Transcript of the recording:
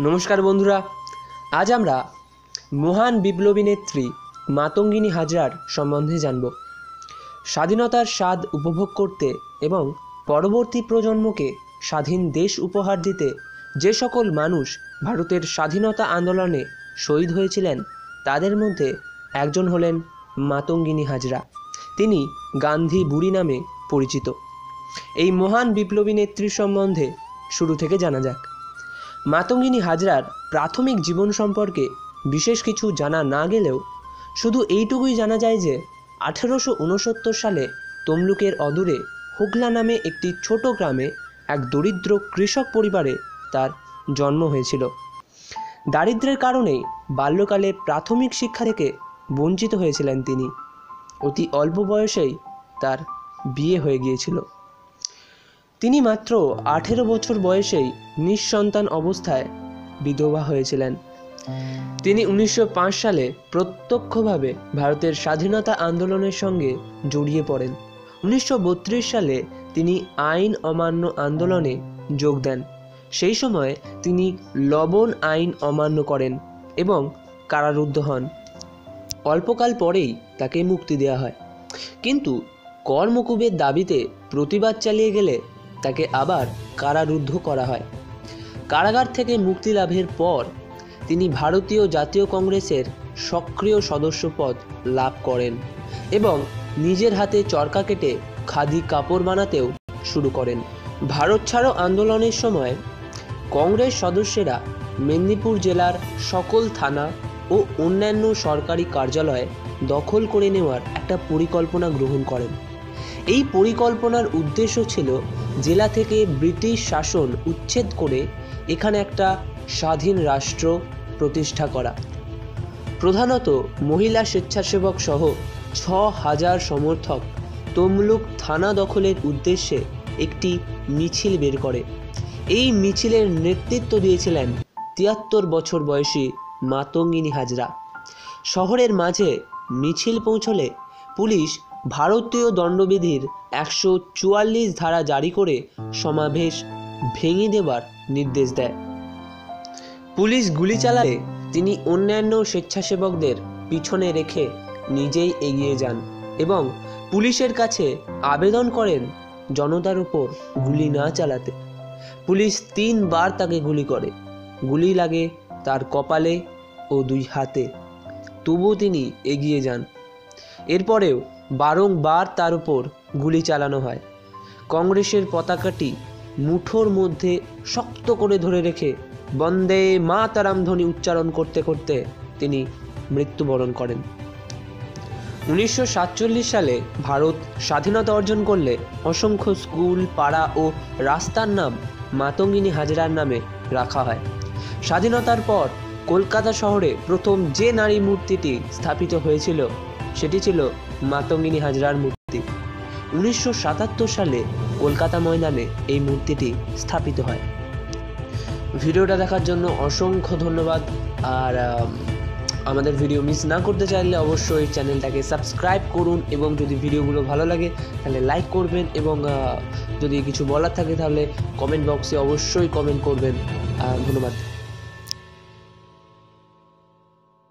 নমস্কার বন্ধুরা। আজ আমরা মহান বিপ্লবী নেত্রী মাতঙ্গিনী হাজরার সম্বন্ধে জানব। স্বাধীনতার স্বাদ উপভোগ করতে এবং পরবর্তী প্রজন্মকে স্বাধীন দেশ উপহার দিতে যে সকল মানুষ ভারতের স্বাধীনতা আন্দোলনে শহীদ হয়েছিলেন, তাদের মধ্যে একজন হলেন মাতঙ্গিনী হাজরা। তিনি গান্ধী বুড়ি নামে পরিচিত। এই মহান বিপ্লবী নেত্রীর সম্বন্ধে শুরু থেকে জানা যাক। মাতঙ্গিনী হাজরার প্রাথমিক জীবন সম্পর্কে বিশেষ কিছু জানা না গেলেও শুধু এইটুকুই জানা যায় যে আঠেরোশো উনসত্তর সালে তমলুকের অদূরে হুগলা নামে একটি ছোট গ্রামে এক দরিদ্র কৃষক পরিবারে তার জন্ম হয়েছিল। দারিদ্র্যের কারণেই বাল্যকালে প্রাথমিক শিক্ষা থেকে বঞ্চিত হয়েছিলেন তিনি। অতি অল্প বয়সেই তার বিয়ে হয়ে গিয়েছিল। তিনি মাত্র আঠেরো বছর বয়সেই নিঃসন্তান অবস্থায় বিধবা হয়েছিলেন। তিনি উনিশশো পাঁচ সালে প্রত্যক্ষভাবে ভারতের স্বাধীনতা আন্দোলনের সঙ্গে জড়িয়ে পড়েন। উনিশশো বত্রিশ সালে তিনি আইন অমান্য আন্দোলনে যোগ দেন। সেই সময় তিনি লবণ আইন অমান্য করেন এবং কারারুদ্ধ হন। অল্পকাল পরেই তাকে মুক্তি দেওয়া হয়। কিন্তু কর্মকুবের দাবিতে প্রতিবাদ চালিয়ে গেলে তাকে আবার কারারুদ্ধ করা হয়। কারাগার থেকে মুক্তি লাভের পর তিনি ভারতীয় জাতীয় কংগ্রেসের সক্রিয় সদস্য পদ লাভ করেন এবং নিজের হাতে চরকা কেটে খাদি কাপড় বানাতেও শুরু করেন। ভারত ছাড়ো আন্দোলনের সময় কংগ্রেস সদস্যরা মেদিনীপুর জেলার সকল থানা ও অন্যান্য সরকারি কার্যালয় দখল করে নেওয়ার একটা পরিকল্পনা গ্রহণ করেন। এই পরিকল্পনার উদ্দেশ্য ছিল জেলা থেকে ব্রিটিশ শাসন উচ্ছেদ করে এখানে একটা স্বাধীন রাষ্ট্র প্রতিষ্ঠা করা। প্রধানত মহিলা স্বেচ্ছাসেবক সহ ছ হাজার সমর্থক তমলুক থানা দখলের উদ্দেশ্যে একটি মিছিল বের করে। এই মিছিলের নেতৃত্ব দিয়েছিলেন তিয়াত্তর বছর বয়সী মাতঙ্গিনী হাজরা। শহরের মাঝে মিছিল পৌঁছলে পুলিশ ভারতীয় দণ্ডবিধির একশো চুয়াল্লিশ ধারা জারি করে সমাবেশ ভেঙে দেবার নির্দেশ দেয়। পুলিশ গুলি চালালে তিনি অন্যান্য স্বেচ্ছাসেবকদের পিছনে রেখে নিজেই এগিয়ে যান এবং পুলিশের কাছে আবেদন করেন জনতার উপর গুলি না চালাতে। পুলিশ তিনবার তাকে গুলি করে। গুলি লাগে তার কপালে ও দুই হাতে। তবুও তিনি এগিয়ে যান। এরপরেও বারংবার তার উপর গুলি চালানো হয়। কংগ্রেসের পতাকাটি মুঠোর মধ্যে শক্ত করে ধরে রেখে বন্দে মা তারাম ধ্বনি উচ্চারণ করতে করতে তিনি মৃত্যুবরণ করেন। উনিশশো সালে ভারত স্বাধীনতা অর্জন করলে অসংখ্য স্কুল, পাড়া ও রাস্তার নাম মাতঙ্গিনী হাজরার নামে রাখা হয়। স্বাধীনতার পর কলকাতা শহরে প্রথম যে নারী মূর্তিটি স্থাপিত হয়েছিল সেটি ছিল মাতঙ্গিনী হাজরার মূর্তি। উনিশশো সাতাত্তর সালে কলকাতা ময়দানে এই মূর্তিটি স্থাপিত হয়। ভিডিওটা দেখার জন্য অসংখ্য ধন্যবাদ। আর আমাদের ভিডিও মিস না করতে চাইলে অবশ্যই চ্যানেলটাকে সাবস্ক্রাইব করুন এবং যদি ভিডিওগুলো ভালো লাগে, তাহলে লাইক করবেন এবং যদি কিছু বলার থাকে তাহলে কমেন্ট বক্সে অবশ্যই কমেন্ট করবেন। ধন্যবাদ।